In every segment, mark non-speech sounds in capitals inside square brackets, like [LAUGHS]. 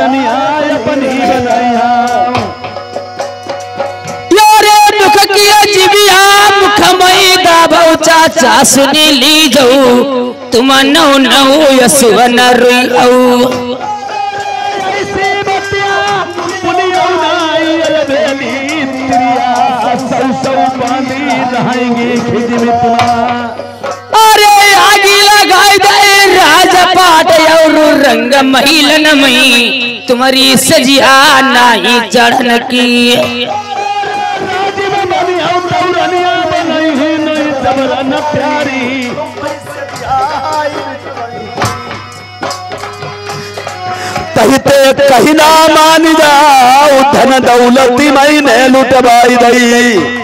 रनिया अपनी बनैया यारे दुख किया जीविया मुखमई दाबौ चाचा सुनी ली जाऊ तुम नौ नौ यसुवन रुई खिदमत अरे आगी लगाई दे राजपाट और रंग महिलन मई। तुम्हारी सजिया नाही चढ़न की। कहते कही ना मान जाओ, धन दौलती मैंने लुटवाई दई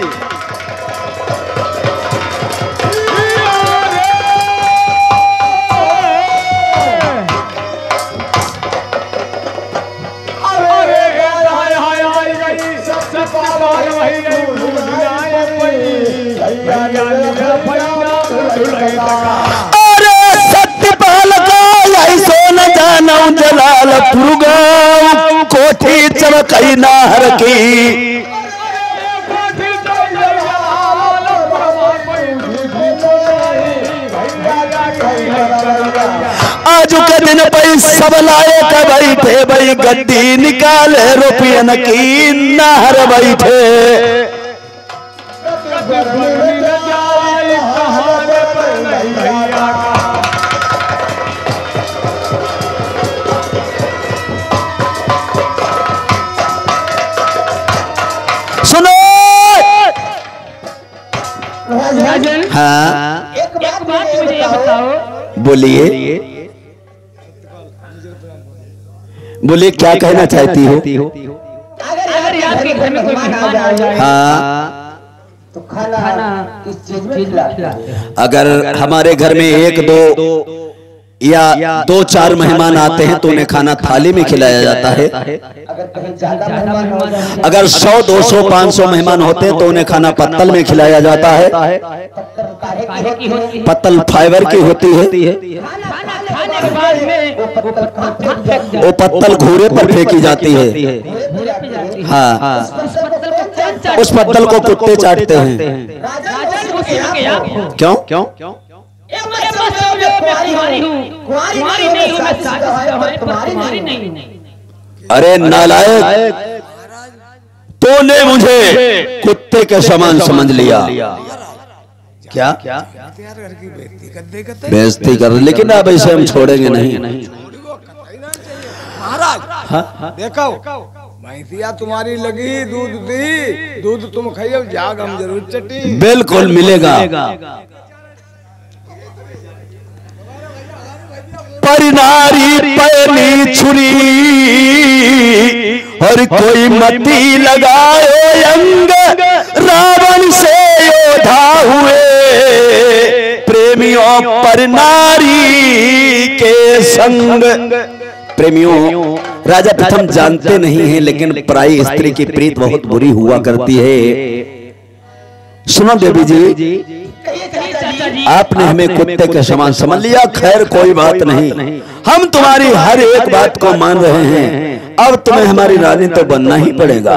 नाहर की। आज के दिन भाई सब लाए का बैठे भाई गद्दी निकाले रुपयन की नहर बैठे। हाँ। एक बात मुझे ये बताओ। बोलिए। बोलिए क्या कहना चाहती हो? अगर आपके घर में कोई मेहमान आ जाए। हाँ। तो खाना खाना किस चीज़ में खिलाते अगर हमारे घर में एक दो या दो चार मेहमान आते हैं तो उन्हें खाना थाली में खिलाया जाता है। अगर सौ दो सौ पाँच सौ मेहमान होते हैं तो उन्हें खाना पत्तल में खिलाया जाता है। पत्तल फाइबर की होती है। वो पत्तल घूरे पर फेंकी जाती है। हाँ। उस पत्तल को कुत्ते चाटते हैं। राजन को सुन के आप क्यों? क्यों? ये मेरे पास मैं कुंवारी हूँ कुंवारी नहीं हूँ मैं शादीशुदा पर कुंवारी नहीं अरे नालायक तूने मुझे कुत्ते के समान समझ लिया। क्या? बेइज्जती कर लेकिन अब ऐसे हम छोड़ेंगे नहीं। महाराज देखो भैंसिया तुम्हारी लगी दूध दी। दूध तुम खाइयो जाग हम ज़रूर चटी। बिल्कुल मिलेगा। परिनारी पैनी छुरी। और कोई मती लगाए अंग, रावण से योधा हुए। प्रेमियों पर नारी के संग। प्रेमियों, राजा प्रथम जानते नहीं हैं, लेकिन पराई स्त्री की प्रीत बहुत बुरी हुआ करती है। सुनो देवी जी आपने हमें कुत्ते के समान समझ लिया। खैर कोई बात नहीं। हम तुम्हारी हर एक बात को मान रहे हैं। अब तुम्हें हमारी रानी तो बनना ही पड़ेगा।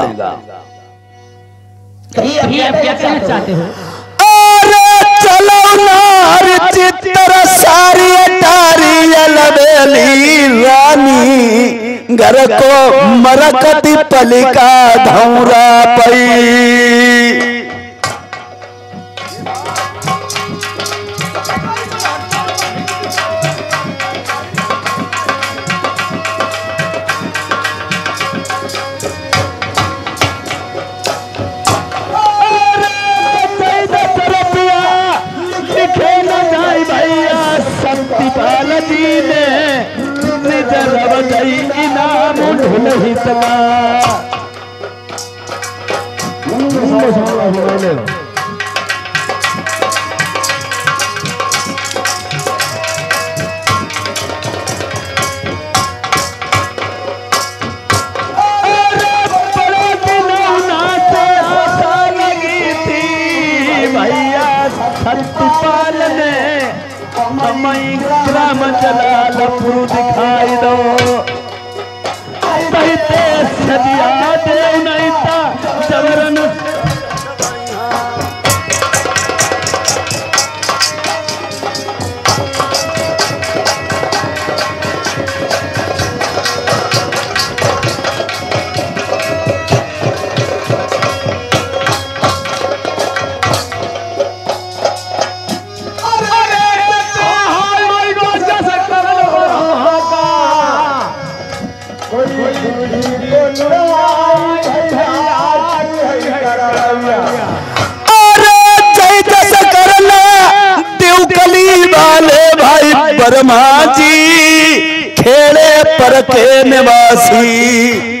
अरे चलो नार चित्र सारी रानी। घर को मरकती पलिका धौरा पई। ही थी भैया सत्यपाल ने हमें ग्राम जलालपुर दिया बर्मा जी खेड़े पर के निवासी।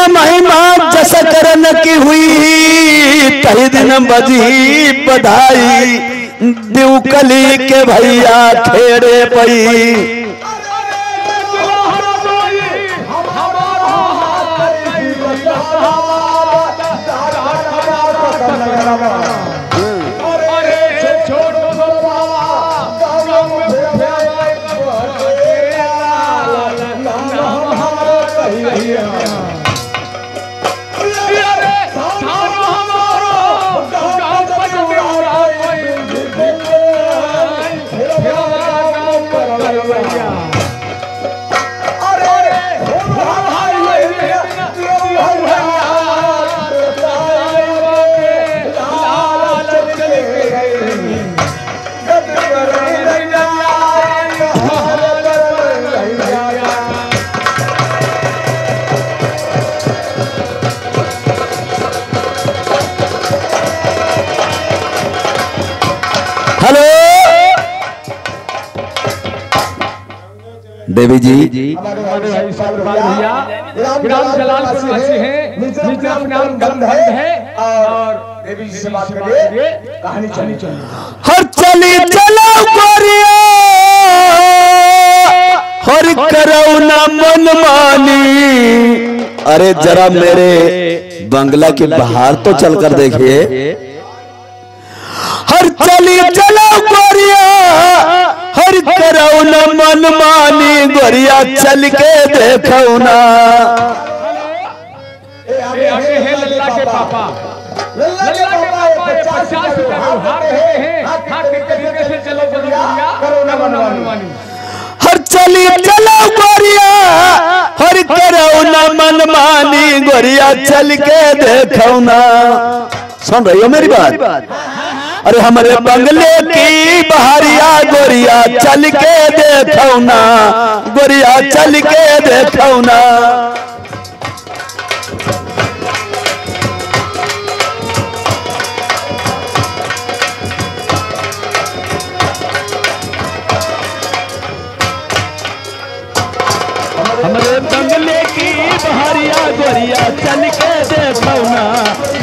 दिन महिमा जस करन की हुई तही दिन बजी बधाई देवकली के भैया खेड़े पई हेलो देवी जी। ग्राम जलालपुर निवासी हैं। नीचे नाम गंध है। और देवी जी से बात करिए। कहानी चली चली। हर चली चलो गोरिया हर करो ना मन मानी। अरे जरा मेरे बंगला के बाहर तो चलकर देखिए। हर चली चलो हर मन मानी गोरिया चल के देखो ना। ये आगे लल्ला के पापा। लल्ला के पापा ये पचास रुपए व्यवहार रहे हाथ के तरीके से चलो चलो भैया करो ना मनमानी हर चली चलो गोरिया हर करो ना मन मानी गोरिया चल के देखो ना। सुन रही हो मेरी बात? अरे हमारे बंगले की बहरिया गोरिया चल के देखो ना। गोरिया चल के देखो ना। हमारे बंगले की बहरिया गोरिया चल के देखो ना।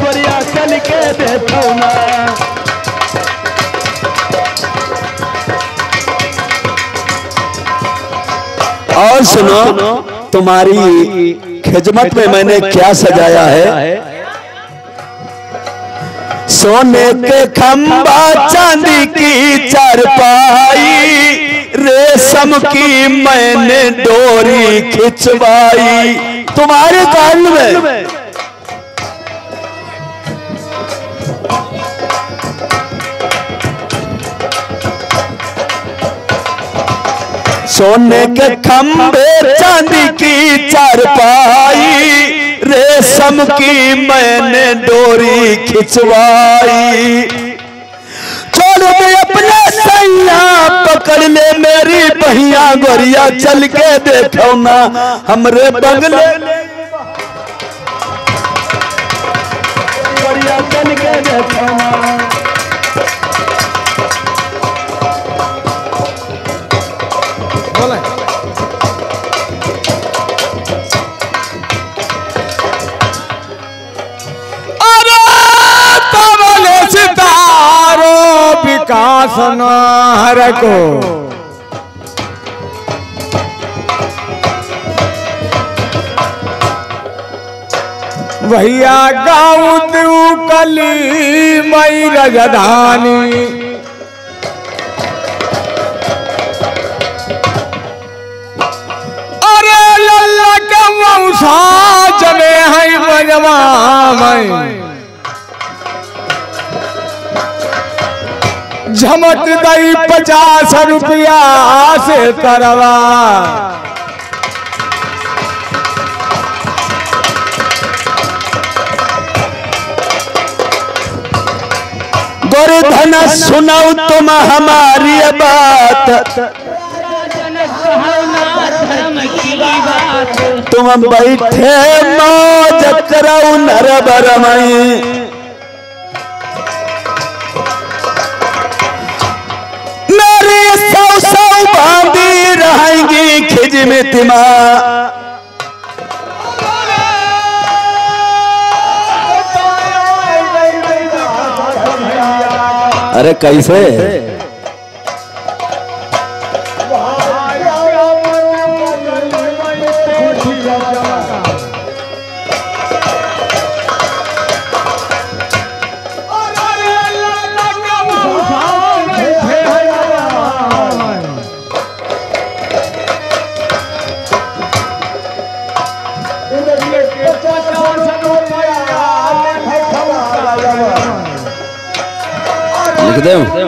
गोरिया चल के देखो और सुनो तुम्हारी खिजमत में मैंने क्या सजाया है? सोने के खंबा चांदी की चारपाई रेशम की मैंने डोरी खिंचवाई। तुम्हारे कान में सोने के खंबे चांदी की चारपाई रेशम की मैंने डोरी खिंचवाई। छोड़ दे अपने सैया पकड़ ले मेरी बहिया गोरिया चल के देखो ना हमरे बंगले। गोरिया बन के देखो ना। विकास हर को भैया गाऊ दू कली मई रजधानी। अरे लल्ला के मौसा जमे है बजवा में झमक दई पचास रुपया से तरवा गोरधन सुनाओ तुम हमारी बात। तुम बैठे मौज कराऊ नर बरमई। खिज में तिमा। अरे कैसे? लिख दे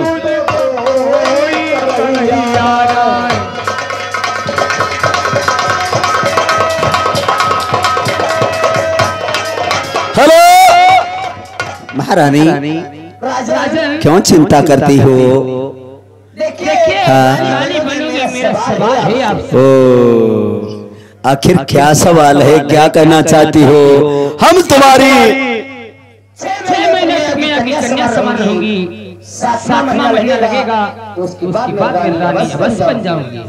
हेलो महारानी क्यों चिंता करती हो? देखिए हाँ। रानी बनोगे मेरा सवाल है ओ आखिर क्या सवाल है? क्या कहना चाहती हो? हम तुम्हारी छह महीने तक मैं कन्या समान सातवां महीना लगेगा। उसके बाद मैं रानी अवश्य बन जाऊँगी।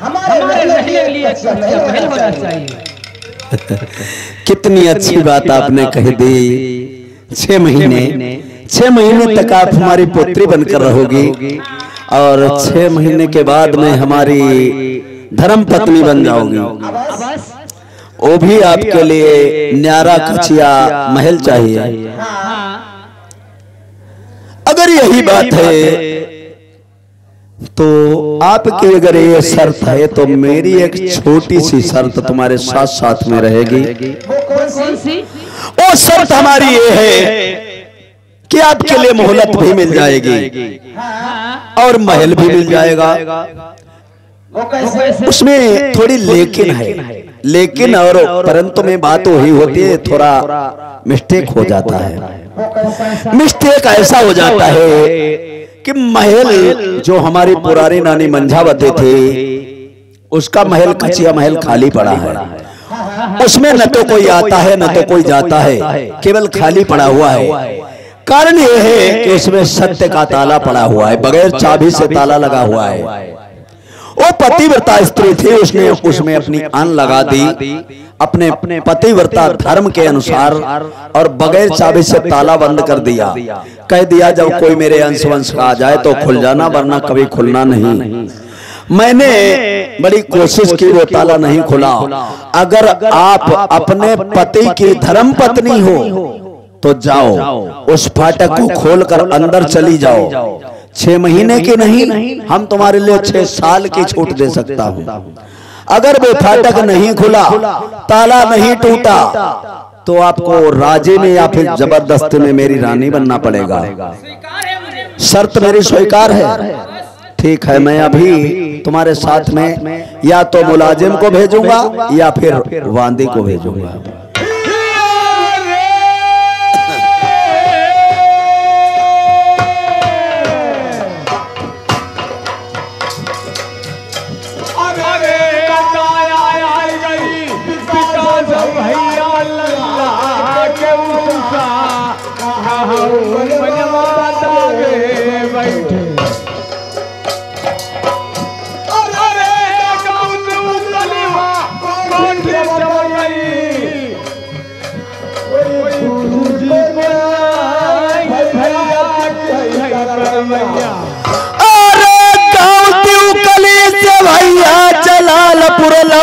हमारे रहने के लिए अच्छा महल होना चाहिए। कितनी अच्छी बात आपने कह दी। छह महीने छह महीने तक आप हमारी पुत्री बनकर रहोगी। और छह महीने के बाद में हमारी धर्म पत्नी बन जाओगी। वो भी आपके लिए न्यारा कचिया महल चाहिए। हाँ। अगर यही बात है तो आपकी अगर ये शर्त है तो मेरी एक छोटी सी शर्त तुम्हारे साथ साथ में रहेगी। वो शर्त हमारी ये है कि आपके लिए मोहलत भी मिल जाएगी और महल भी मिल जाएगा। उसमें थोड़ी लेकिन है। लेकिन और परंतु में बात वही होती है थोड़ा मिस्टेक हो जाता है। मिस्टेक ऐसा हो जाता है कि महल जो हमारी पुरानी नानी मंझावती थी उसका महल कचिया महल खाली पड़ा है। उसमें न तो कोई आता है न तो कोई जाता है। केवल खाली पड़ा हुआ है। कारण यह है कि उसमें सत्य का ताला पड़ा हुआ है बगैर चाबी से ताला लगा हुआ है। वो पतिव्रता स्त्री थी उसने उसमें अपनी अन लगा दी अपने पतिव्रता धर्म के अनुसार और बगैर चाबी से ताला बंद कर दिया। कह दिया जब कोई मेरे अंश वंश का आ जाए तो खुल जाना वरना कभी खुलना नहीं। मैंने बड़ी कोशिश की वो ताला नहीं खुला। अगर आप अपने पति की धर्म पत्नी हो तो जाओ उस फाटक को खोलकर अंदर चली जाओ। छह महीने की नहीं हम तुम्हारे लिए छह साल की छूट दे सकता हूँ। अगर वो फाटक नहीं खुला ताला नहीं टूटा तो आपको राजे में या फिर ज़बरदस्त में मेरी रानी बनना पड़ेगा। शर्त मेरी स्वीकार है। ठीक है मैं अभी तुम्हारे साथ में या तो मुलाजिम को भेजूँगा या फिर वांदी को भेजूँगा।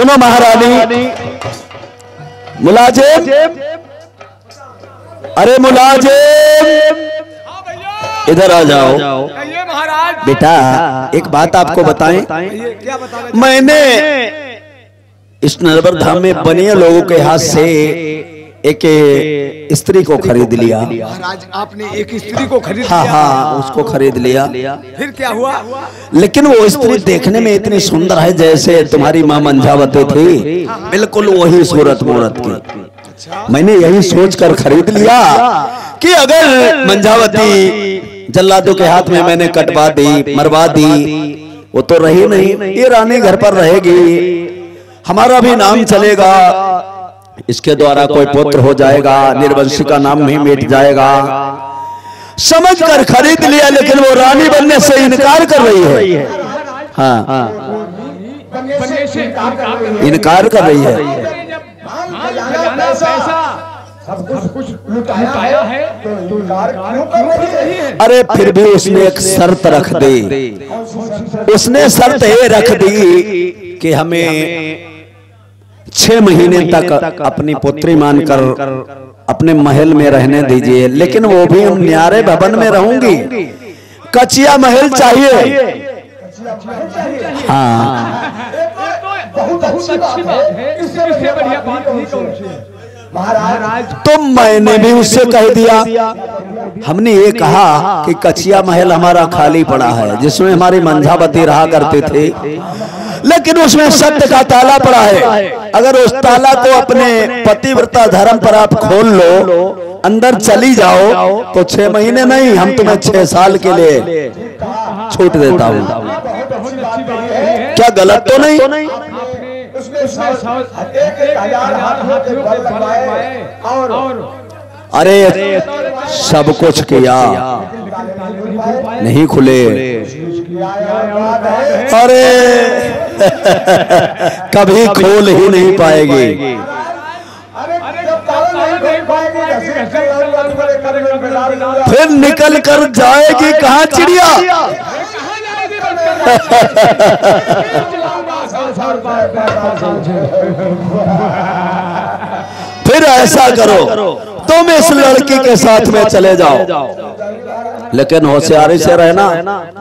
सुनो महारानी। मुलाजिम। अरे मुलाजिम। इधर आ जाओ। बेटा, एक बात आपको बताएँ। मैंने इस नरवर धाम में बने लोगों के हाथ से एक स्त्री को खरीद लिया। महाराज आपने एक स्त्री को खरीद हाँ लिया। हाँ उसको खरीद लिया। फिर क्या हुआ? लेकिन वो स्त्री देखने में इतनी सुंदर है जैसे तुम्हारी माँ मंझावती थी। बिल्कुल वही सूरत मूरत की। मैंने यही सोचकर खरीद लिया कि अगर मंझावती जल्लादों के हाथ में मैंने कटवा दी मरवा दी वो तो रही नहीं। ये रानी घर पर रहेगी। हमारा भी नाम चलेगा। इसके द्वारा कोई पुत्र हो जाएगा निर्वंशी का नाम भी मिट जाएगा। समझ कर खरीद लिया लेकिन वो रानी बनने से इनकार कर रही है। हाँ। इनकार कर रहे हैं। इनकार कर रही है। खजाना पैसा। सब कुछ कुछ लुटाया है। तो इनकार क्यों कर रही है? अरे फिर भी उसने एक शर्त रख दी। उसने शर्त ये रख दी कि हमें छह महीने तक अपनी पुत्री मानकर अपने महल में रहने दीजिए। लेकिन वो भी हम न्यारे भवन में रहूँगी। कचिया महल चाहिए। हाँ। बहुत अच्छी बात है। इससे बढ़िया बात नहीं कौन सी महाराज तो मैंने भी उससे कह दिया। हमने ये कहा कि कचिया महल हमारा खाली पड़ा है जिसमें हमारी मंझावती रहा करती थी। लेकिन उसमें सत्य का ताला पड़ा है। अगर उस ताला को अपने पतिव्रता धर्म पर आप खोल लो, अंदर चली जाओ तो छह महीने नहीं, हम तुम्हें छह साल के लिए छूट देता हूँ। क्या गलत तो नहीं? और अरे, सब कुछ किया, नहीं खुले। अरे [LAUGHS] कभी खोल ही नहीं पाएगी। अरे जब ताला नहीं खोल पाएगी कैसे कैसे फिर निकल कर जाएगी कहा चिड़िया? फिर ऐसा करो तुम इस लड़की के साथ में चले जाओ। लेकिन होशियारी से रहना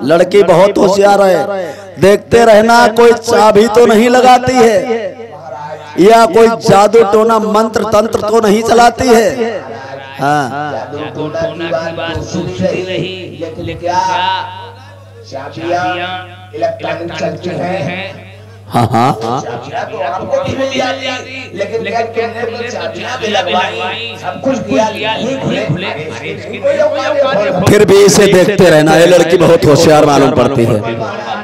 लड़की बहुत होशियार है। देखते रहना कोई चाबी तो नहीं लगाती है या कोई जादू टोना मंत्र तंत्र तो नहीं चलाती है। हाँ। टोना की बात लेकिन हैं हाँ। तो आपको भी मिल जाती लेकिन लेकिन कहने को चाबियाँ भी लगवाई सब कुछ किया नहीं खुले खुले अरे इसकी कोई औकात फिर भी इसे देखते रहना ये लड़की बहुत होशियार मालूम पड़ती है।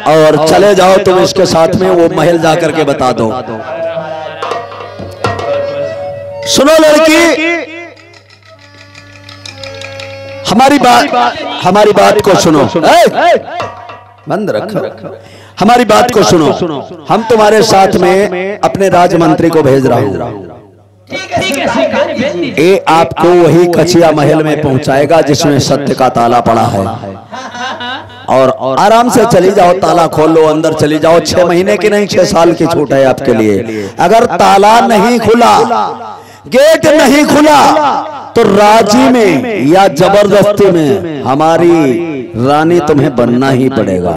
और चले जाओ तुम इसके साथ में वो महल जा करके बता दो। सुनो लड़की। हमारी बात हमारी बात को सुनो। बंद रखो। हमारी बात को सुनो। हम तुम्हारे साथ में अपने राजमंत्री को भेज रहा हूँ। ठीक है स्वीकार भेज दीजिए ये आपको वही कचिया महल में पहुंचाएगा जिसमें सत्य का ताला पड़ा है। और आराम से चली जाओ ताला खोल लो अंदर चली जाओ। छह महीने की नहीं छह साल की छूट है आपके लिए। अगर ताला नहीं खुला गेट नहीं खुला तो राज़ी में या ज़बरदस्ती में हमारी रानी तुम्हें बनना ही पड़ेगा।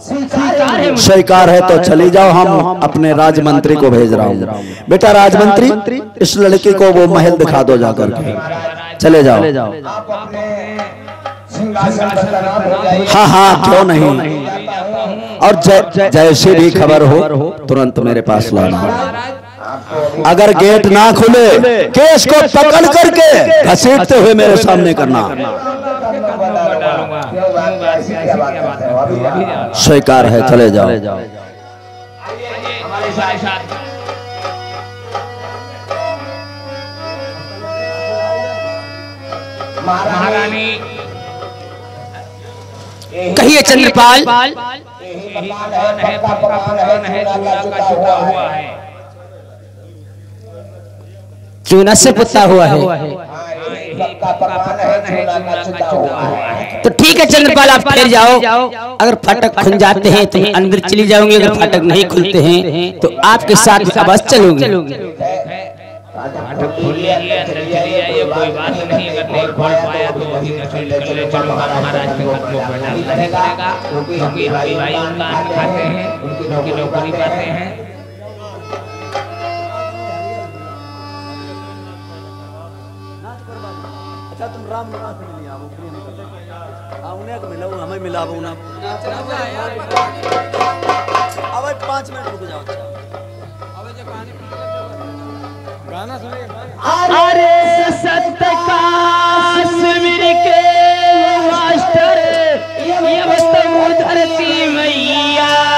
स्वीकार है तो चली जाओ हम अपने राजमंत्री को भेज रहा हूँ। बेटा राजमंत्री इस लड़की को वो महल दिखा दो जाकर के। चले जाओ। हो हाँ हाँ क्यों नहीं? और जैसे भी खबर हो तुरंत मेरे पास लाना। अगर गेट ना खुले केस को पकड़ करके घसीटते हुए मेरे सामने करना अभी जा रहा हूँ। स्वीकार है चले जाओ। हमारे साथ साथ महारानी कहिए चंद्रपाल। है चूना का छुपा हुआ है। चूना से पुता हुआ है। तो ठीक है चंद्रपाल आप फिर जाओ। अगर फाटक खुल जाते हैं तो अंदर चली जाऊँगी। अगर फाटक नहीं खुलते हैं तो आपके साथ अवश्य चलूँगी। फाटक खोल अंदर चली जाइए कोई बात नहीं। अगर नहीं खोल पाया तो कर ले महाराज के ही पड़ेगा क्योंकि हमारे भाई उनका अन्न खाते हैं उनकी नौकरी पाते हैं। अच्छा तुम राम निकल हाँ मिला हमें मिला वो ना। अब पाँच मिनट रुक जाओ अच्छा। अरे सत्य काश्मीर के मास्टर, ये बताओ धरती मैया।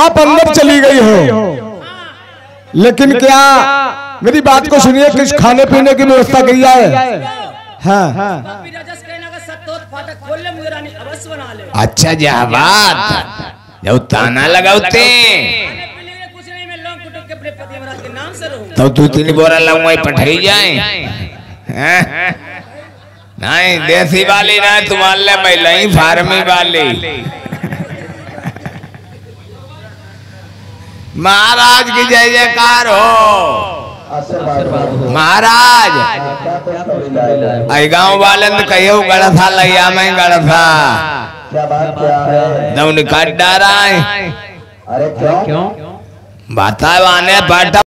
आप अंदर चली गई हो। लेकिन क्या मेरी बात को सुनिए कुछ खाने पीने की व्यवस्था की जाए? हाँ। अच्छा जा बात। जब ताना लगाते तो। तू तीन बोरा लंगवाई पठाई जाए? नहीं देसी वाली ना तुम्हारे महिला ही फार्मी वाली। महाराज की जय जयकार हो। महाराज। आई गाँव वाले ने कहो गड़ा था लिया मैं गड़ा था। क्या बात क्या? है दम निकाट डारा है अरे क्यों बतावाने बाटा